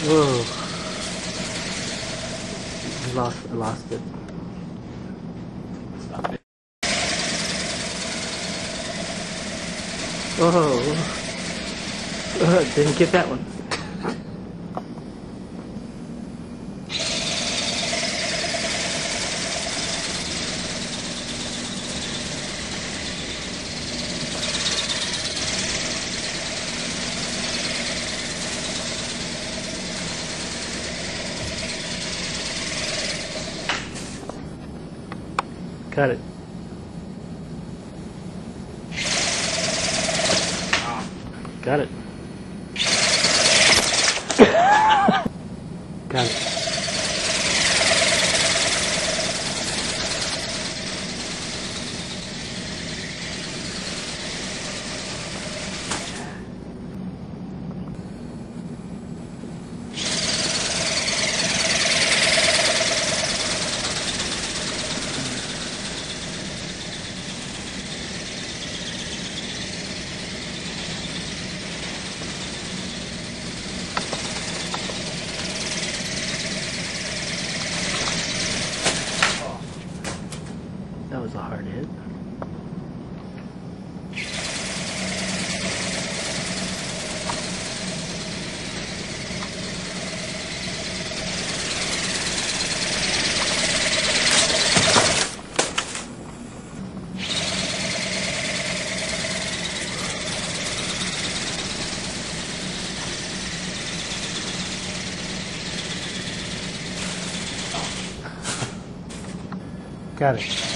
Whoa. Lost, I lost it. Stop it. Whoa. Uh, didn't get that one. Got it. Got it. Got it. That was a hard hit. Got it.